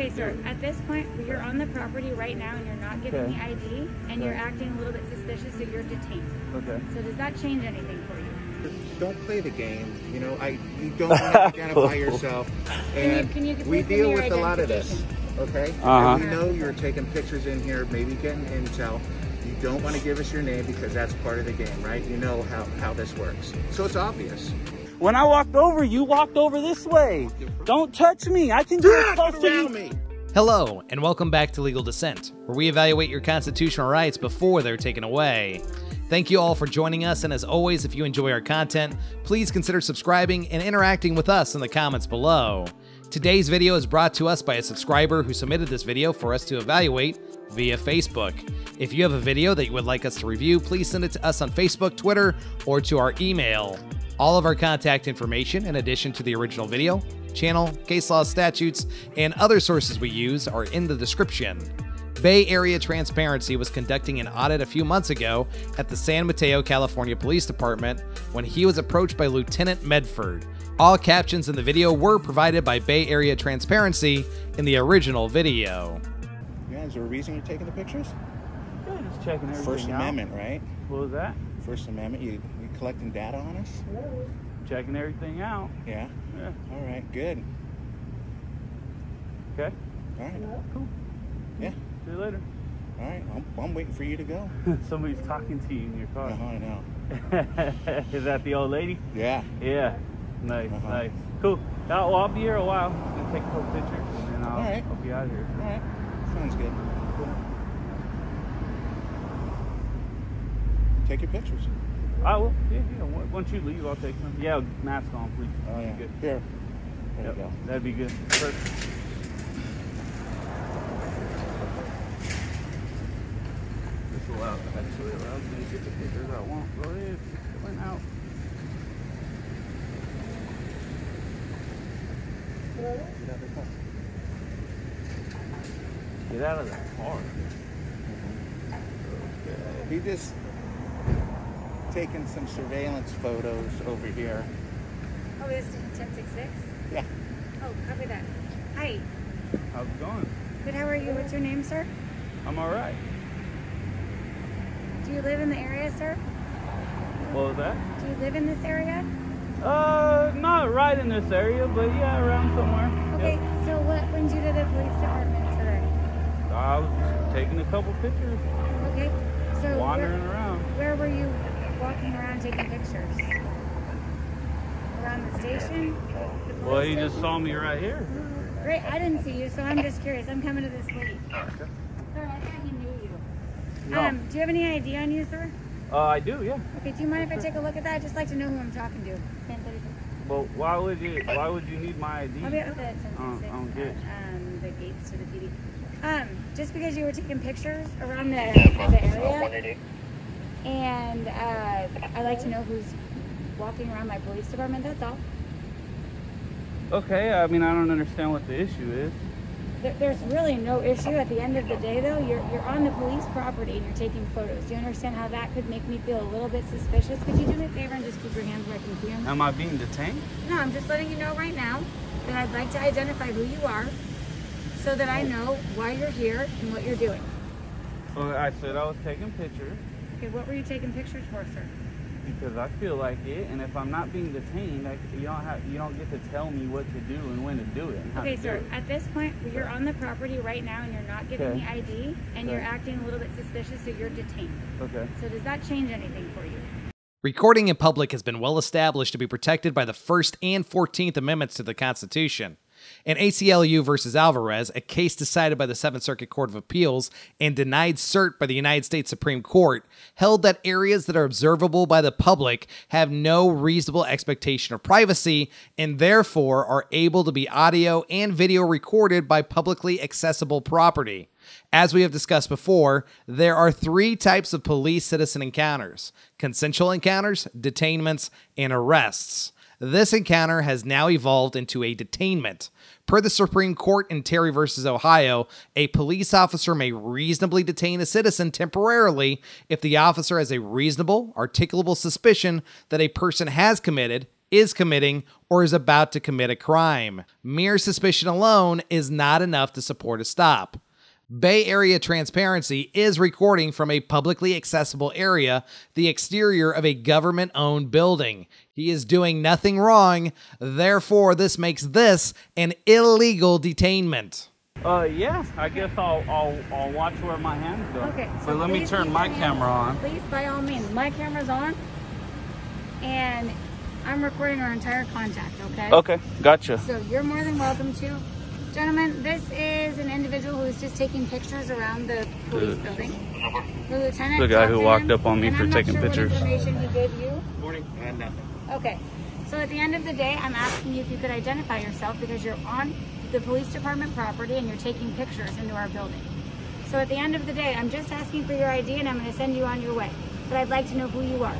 Okay, sir. At this point, you're on the property right now, and you're not giving Okay. me ID, and you're acting a little bit suspicious, so you're detained. Okay. So does that change anything for you? Don't play the game. You know, I you don't want to identify yourself, and can you we please give deal with a lot of this. Okay, Uh-huh. and we know you're taking pictures in here, maybe getting intel. You don't want to give us your name because that's part of the game, right? You know how how this works, so it's obvious. When I walked over, you walked over this way. Don't touch me. I can do it close to you. around me. Hello, and welcome back to Legal Dissent, where we evaluate your constitutional rights before they're taken away. Thank you all for joining us, and as always, if you enjoy our content, please consider subscribing and interacting with us in the comments below. Today's video is brought to us by a subscriber who submitted this video for us to evaluate via Facebook. If you have a video that you would like us to review, please send it to us on Facebook, Twitter, or to our email. All of our contact information, in addition to the original video, channel, case law statutes, and other sources we use, are in the description. Bay Area Transparency was conducting an audit a few months ago at the San Mateo, California Police Department when he was approached by Lieutenant Medford. All captions in the video were provided by Bay Area Transparency in the original video. Yeah, is there a reason you're taking the pictures? Yeah, just checking everything First out. Amendment, right? What was that? First Amendment. You you collecting data on us? Checking everything out. Yeah. Yeah. All right. Good. Okay. All right. Cool. Yeah. See you later. All right. I'm, I'm waiting for you to go. Somebody's talking to you in your car. Uh-huh, I know. Is that the old lady? Yeah. Yeah. Nice, Uh-huh. nice. Cool. Uh, well, I'll be here a while. Just gonna take a couple pictures and then I'll, All right. I'll be out of here. All right. Sounds good. Cool. Take your pictures. Oh, I will. Yeah, yeah. Once you leave, I'll take them. Yeah, mask on, please. Oh yeah. Good. Here. There Yep, you go. That'd be good. Perfect. This allows, actually allows me to get the pictures I want. Go ahead. It went out. Get out of the car. Mm-hmm. He just taking some surveillance photos over here. Oh, this is 1066? Yeah. Oh, copy that. Hi. How's it going? Good, how are you? What's your name, sir? I'm alright. Do you live in the area, sir? What was that? Do you live in this area? Uh, not right in this area, but yeah, around somewhere. Okay, Yep. so what brings you to the police department today? I was just taking a couple pictures, Okay, so wandering where, around. where were you walking around taking pictures? Around the station? The Well, police he just saw me right here. Great, I didn't see you, so I'm just curious. I'm coming to this late. Sorry, I thought he knew you. No. Um, do you have any ID on you, sir? Uh, I do, yeah. Okay, do you mind if I take a look at that? I'd just like to know who I'm talking to. Stand 30 But why would you? Why would you need my ID? I'll be at the 1066, I don't get it. um, the gates to the PD. Um, just because you were taking pictures around the, the area, and uh, I'd like to know who's walking around my police department. That's all. Okay, I mean I don't understand what the issue is. There, there's really no issue. At the end of the day, though, you're you're on the police property and you're taking photos. Do you understand how that could make me feel a little bit suspicious? Could you do me a favor and just keep your hands where I can see them? Am I being detained? No, I'm just letting you know right now that I'd like to identify who you are, so that I know why you're here and what you're doing. Well, I said I was taking pictures Okay, what were you taking pictures for, sir? because I feel like it, and if I'm not being detained, I, you don't have, you don't get to tell me what to do and when to do it and how Okay, to sir. do it. At this point, you're on the property right now, and you're not giving Okay. me ID, and you're acting a little bit suspicious, so you're detained. Okay. So does that change anything for you? Recording in public has been well established to be protected by the First and Fourteenth Amendments to the Constitution. In ACLU versus Alvarez, a case decided by the Seventh Circuit Court of Appeals and denied cert by the United States Supreme Court, held that areas that are observable by the public have no reasonable expectation of privacy and therefore are able to be audio and video recorded by publicly accessible property. As we have discussed before, there are three types of police citizen encounters consensual encounters, detainments, and arrests. This encounter has now evolved into a detainment. Per the Supreme Court in Terry versus Ohio, a police officer may reasonably detain a citizen temporarily if the officer has a reasonable, articulable suspicion that a person has committed is committing or is about to commit a crime. Mere suspicion alone is not enough to support a stop. Bay Area Transparency is recording from a publicly accessible area, the exterior of a government owned building. He is doing nothing wrong, therefore, this makes this an illegal detainment. Uh, yeah, I guess I'll, I'll, I'll watch where my hands go. Okay. But let me turn my your camera on. Please, by all means, my camera's on, and I'm recording our entire contact. Okay. Okay, gotcha. So you're more than welcome to. Gentlemen, this is an individual who is just taking pictures around the police Good. building. The lieutenant. The guy who walked him, up on me for I'm taking sure what pictures. information he gave you. Morning. And nothing. Okay. So at the end of the day, I'm asking you if you could identify yourself because you're on the police department property and you're taking pictures into our building. So at the end of the day, I'm just asking for your ID and I'm going to send you on your way. But I'd like to know who you are.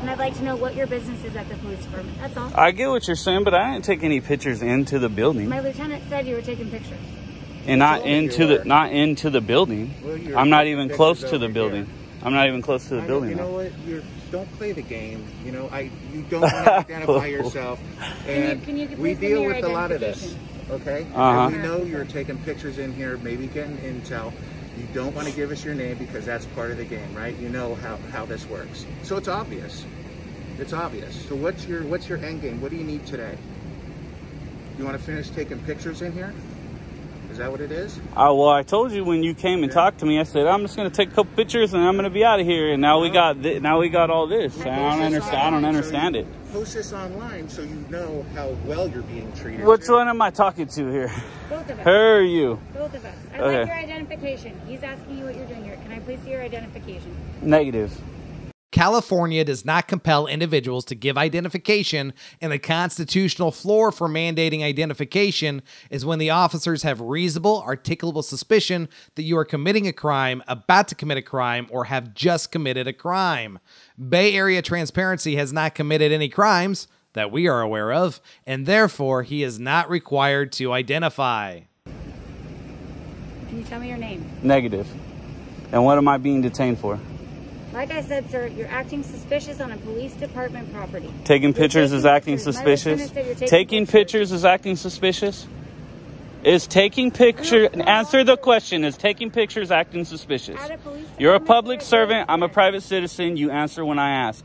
And I'd like to know what your business is at the police department. That's all. I get what you're saying, but I didn't take any pictures into the building, My lieutenant said you were taking pictures. and not told me you into the not into the building. Well, I'm not even close to over the here. Building. I'm not even close to the I know- building. You know now. what? You're don't play the game. You know, I you don't want to identify yourself, Can you- and can you we please give me deal with a lot of this. Okay, Uh-huh. and we know you're taking pictures in here, maybe getting intel. You don't want to give us your name because that's part of the game, right? You know how, how this works. So it's obvious. It's obvious. So what's your what's your end game? What do you need today? You want to finish taking pictures in here? Is that what it is? Uh, well, I told you when you came and Yeah. talked to me, I said I'm just gonna take a couple pictures and I'm gonna be out of here. And now we got thi- now we got all this. I don't this understand. I don't online so understand it. Post this online so you know how well you're being treated. Which one am I talking to here? Both of us. Her or you? Both of us. I'd Okay. like your identification. He's asking you what you're doing here. Can I please see your identification? Negative. California does not compel individuals to give identification, and the constitutional floor for mandating identification is when the officers have reasonable, articulable suspicion that you are committing a crime, about to commit a crime, or have just committed a crime. Bay Area Transparency has not committed any crimes that we are aware of, and therefore he is not required to identify. Can you tell me your name? Negative. And what am I being detained for? Like I said, sir, you're acting suspicious on a police department property. Taking You're pictures taking is acting pictures. Suspicious. lieutenant said you're taking Taking pictures is acting suspicious. Is taking picture answer the question? Is taking pictures acting suspicious? At a police You're a public servant. I'm a private citizen. You answer when I ask.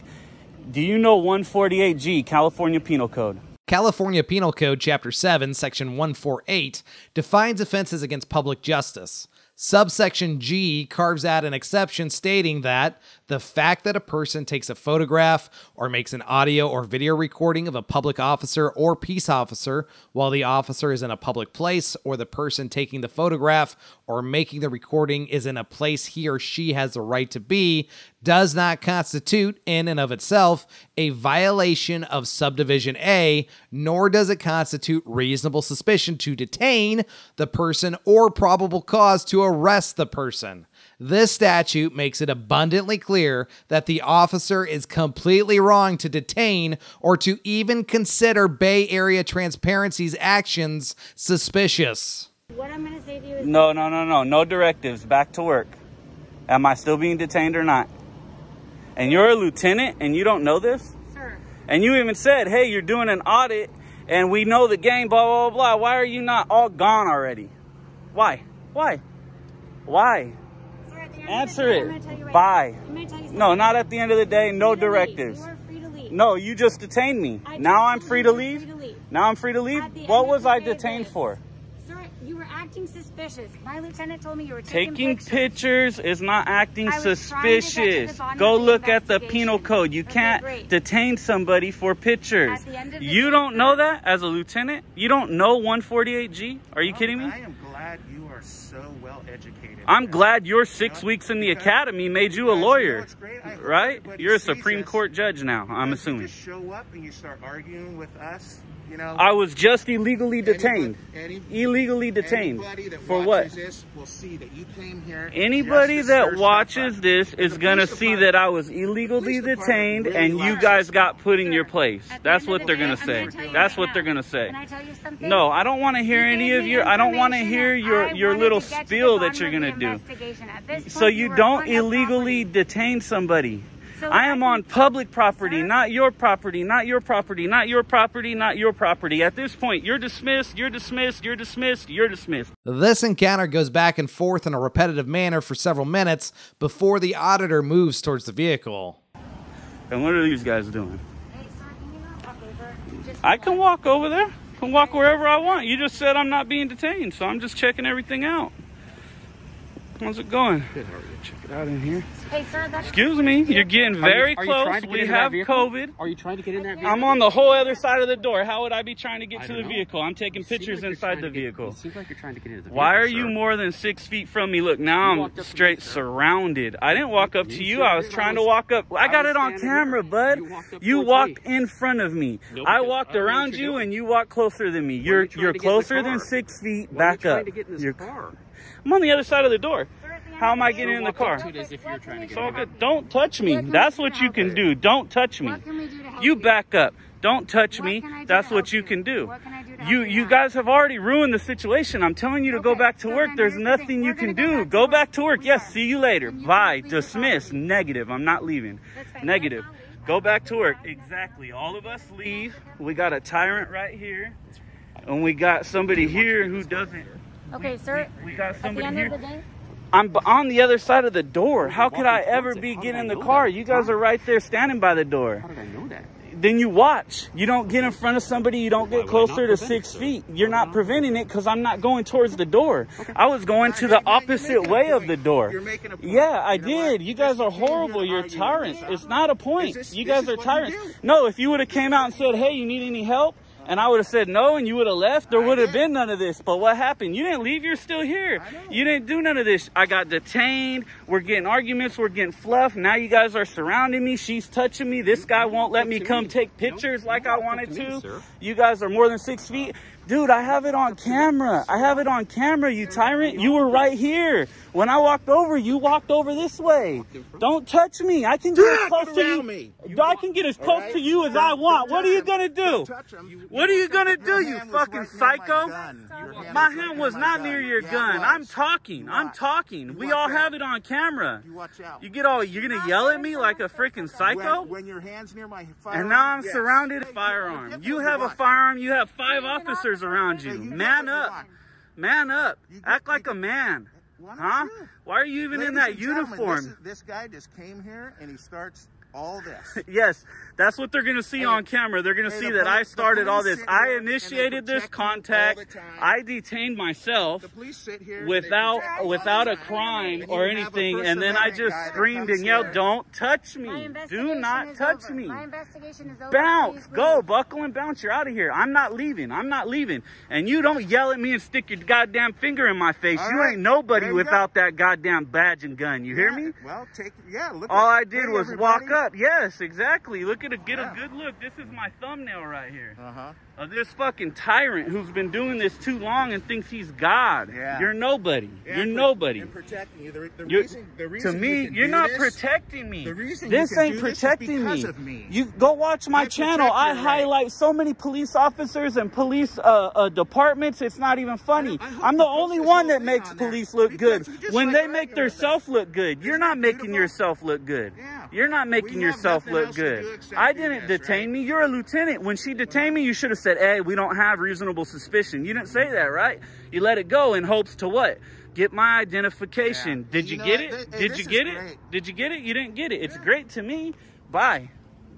Do you know 148G, California Penal Code? California Penal Code, Chapter 7, Section 148, defines offenses against public justice. Subsection G carves out an exception stating that the fact that a person takes a photograph or makes an audio or video recording of a public officer or peace officer while the officer is in a public place, or the person taking the photograph or making the recording is in a place he or she has the right to be, does not constitute, in and of itself, a violation of subdivision A, nor does it constitute reasonable suspicion to detain the person or probable cause to arrest the person. This statute makes it abundantly clear that the officer is completely wrong to detain or to even consider Bay Area Transparency's actions suspicious. What I'm going to say to you is No, no, no, no. No directives. Back to work. Am I still being detained or not? And you're a lieutenant and you don't know this? Sir, And you even said, hey, you're doing an audit and we know the game, blah, blah, blah. Why are you not all gone already? Why? Why? Why? sir, at the end Answer of the day, it. I'm gonna tell you right Bye. now. I'm gonna tell you No, not at the end of the day. No Free directives. You are free to leave. No, you just detained me. I Now I'm free to leave? free to leave. Now I'm free to leave? What was I detained this- for? Sir, you were acting suspicious. My lieutenant told me you were taking, Taking pictures. pictures is not acting I was trying to get to the suspicious. Go look at the penal code. You Okay, can't great. detain somebody for pictures. At the end of the You day, don't know that as a lieutenant? You don't know 148G? Are you Oh, kidding me? I am glad you are so well educated. I'm glad your six know, weeks in the because- academy made you a because, you know lawyer. what's great? I hope Right? You're a Supreme. Court judge now, I'm assuming. You show up and you start arguing with us, you know. I was just illegally Anybody- detained. any- illegally detained. For what? This will see that you came here. Anybody that watches this is gonna see that I was illegally detained really and you guys got put in your place. at That's end what of they're gonna say. gonna tell you That's right what now. they're gonna say. Can I tell you something? No, I don't want to hear You any of your. I don't want to information hear and your little spiel that you're little to I am on public property, not your property, not your property, not your property, not your property. At this point, you're dismissed, you're dismissed, you're dismissed, you're dismissed. This encounter goes back and forth in a repetitive manner for several minutes before the auditor moves towards the vehicle. And what are these guys doing? I can walk over there. I can walk wherever I want. You just said I'm not being detained, so I'm just checking everything out. How's it going? Good, how are you? Check it out in here. Hey, sir, that's... Excuse me, you're getting very are you, are you close. we have COVID. Are you trying to get in that vehicle? I'm on the whole other side of the door. How would I be trying to get to the know. vehicle? I'm taking you pictures like inside the vehicle. It seems like you're trying to get into the vehicle, Why are sir? you more than six feet from me? Look, now you I'm straight me, surrounded. I didn't walk up to you. I was trying to walk up. I got I it on camera, here. bud. You walked, in front of me. I walked around you, and you walked closer than me. You're you're closer than six feet. Back up. You're I'm on the other side of the door. How am I getting in the car? Good. Don't touch me. That's what you can do. Don't touch me. You back up. Don't touch me. That's what you can do. You you guys have already ruined the situation. I'm telling you to go back to work. There's nothing you can do. Go back to work. Yes, see you later. Bye. Dismiss. Negative. I'm not leaving. Negative. Go back to work. Exactly. All of us leave. We got a tyrant right here. And we got somebody here who doesn't Okay, we, sir. We, we got somebody here. I'm on the other side of the door. How could I ever be getting in the car? That? You guys are right there standing by the door. How did I know that? Then you watch. You don't get in front of somebody. You don't get closer to six it, feet. You're not uh-huh. preventing it because I'm not going towards the door. Okay. I was going to the opposite way of the door. You're making a point. Yeah, I you did. What? You guys are horrible. You're tyrants. It's not a point. This, you guys are tyrants. No, if you would have came out and said, hey, you need any help? and I would have said no, and you would have left. There would have been none of this. But what happened? You didn't leave. You're still here. You didn't do none of this. I got detained. We're getting arguments. We're getting fluff. Now you guys are surrounding me. She's touching me. This guy won't let me come take pictures like I wanted to. You guys are more than six feet. Dude, I have it on camera. I have it on camera, you tyrant. You were right here. When I walked over, you walked over this way. Don't touch me. I can get yeah, as close to you. Me. you I can get as close right? to you as I want. What are you gonna do? What are you gonna do, you fucking psycho? My hand was not near your gun. I'm talking. I'm talking. We all have it on camera. You watch out. You get all. You're gonna yell at me like a freaking psycho. When your hands near my firearm. And now I'm surrounded by firearm. You have a firearm. You have five officers around you. Man up. Man up. Act like a man. 啊？Why are you even Ladies in that uniform? This, this, guy just came here and he starts all this. yes, that's what they're going to see and on camera. They're going to see that I started all this. I initiated this contact. I detained myself without without a crime or anything, and then I just screamed and yelled, "Don't touch me! Do not touch over. me! Bounce! Go! Buckle and bounce! You're out of here! I'm not leaving! I'm not leaving! And you don't yell at me and stick your goddamn finger in my face. All you right. ain't nobody without go. that goddamn." goddamn badge and gun. You hear me? Well, take yeah. Look. All at, I did hey, was everybody. walk up. Yes, exactly. Look at a get yeah. a good look. This is my thumbnail right here. Uh huh of this fucking tyrant who's been doing this too long and thinks he's God. Yeah. You're nobody. You're nobody. And protecting you. The, the reason, the reason to me, you are not this, protecting me. The reason this ain't protecting this me. me. You go watch my I channel. I right. highlight so many police officers and police uh, uh, departments. It's not even funny. I am the only one that makes on police that. look because good. When like they make yourself look good, you're not making yourself look good. Yeah. You're not making yourself look good. I didn't this, detain right? me. You're a lieutenant. When she detained me, you should have said, hey, we don't have reasonable suspicion. You didn't say that, right? You let it go in hopes to what? Get my identification. Yeah. Did you, you know get it? Did you get great. it? Did you get it? You didn't get it. It's yeah. great to me. Bye.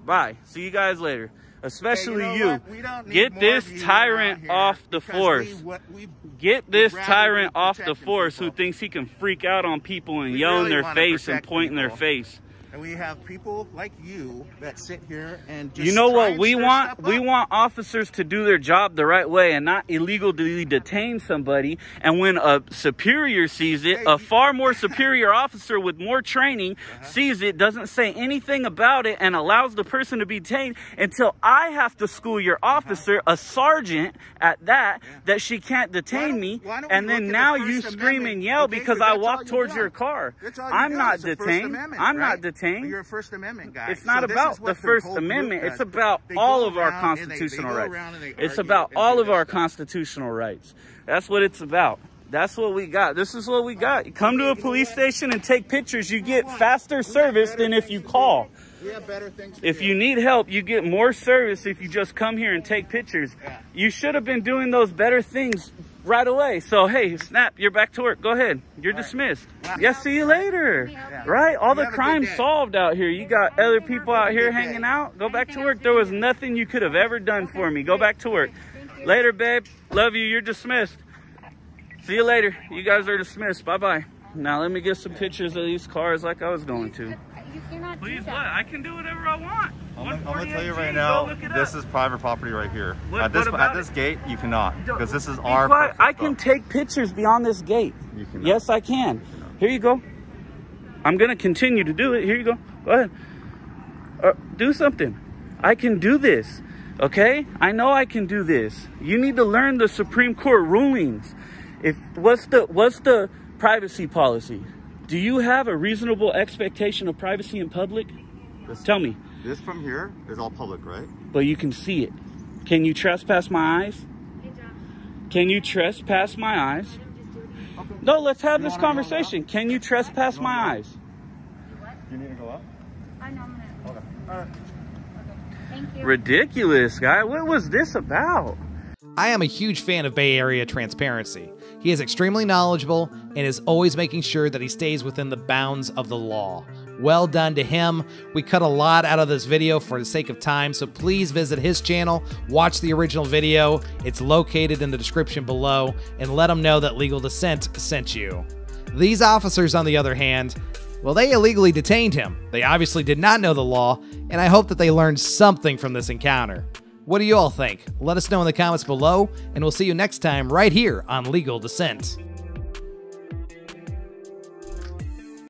Bye. See you guys later especially hey, you. Know you. Get this tyrant off the force. We, we, Get this tyrant off the force people. who thinks he can freak out on people and we yell really in their face and point people. in their face. And we have people like you that sit here and You know what we want? We want officers to do their job the right way and not illegally detain somebody. And when a superior sees it, hey, a far more superior officer with more training uh -huh. sees it, doesn't say anything about it, and allows the person to be detained until I have to school your officer, uh -huh. a sergeant at that, yeah. that she can't detain me. and then now the you Amendment? scream and yell okay, because I walk towards you your car. I'm not detained. I'm not detained maintain. You're a First Amendment guy. It's not so about the First Amendment. It's about all of our constitutional they, rights. It's about all of our stuff. constitutional rights. That's what it's about. That's what we got. This is what we got. You come to a police station and take pictures. You get faster service than if you call. We have better things. if you need help, you get more service if you just come here and take pictures. You should have been doing those better things right away. So, hey, snap, you're back to work. Go ahead. You're dismissed. Yeah, see you later. Right? All the have crime solved out here. You got other people out here hanging out. Go back to work. There was nothing you could have ever done for me. Go back to work. Later, babe. Love you. You're dismissed. See you later. You guys are dismissed. Bye bye. Now, let me get some pictures of these cars like I was going to. You cannot do Please, that. what? I can do whatever I want. I'm gonna, I'm gonna tell you 148G, right now, this up. is private property right here. What- at this at this it? gate, you cannot because this is Be our. quiet. I can stuff. take pictures beyond this gate. You cannot. Yes, I can. Here you go. I'm gonna continue to do it. Here you go. Go ahead. Uh, do something. I can do this. Okay? I know I can do this. You need to learn the Supreme Court rulings. If what's the what's the privacy policy? Do you have a reasonable expectation of privacy in public? This, Tell me. This from here is all public, right? But you can see it. Can you trespass my eyes? Can you trespass my eyes? No, let's have this conversation. Can you trespass my eyes? You need to go up. I know I'm gonna. Okay. Thank you. Ridiculous, guy. What was this about? I am a huge fan of Bay Area transparency. He is extremely knowledgeable and is always making sure that he stays within the bounds of the law. Well done to him. We cut a lot out of this video for the sake of time, so please visit his channel, watch the original video. It's located in the description below, and let him know that Legal Dissent sent you. These officers, on the other hand, well, they illegally detained him. They obviously did not know the law, and I hope that they learned something from this encounter. What do you all think? Let us know in the comments below, and we'll see you next time right here on Legal Dissent.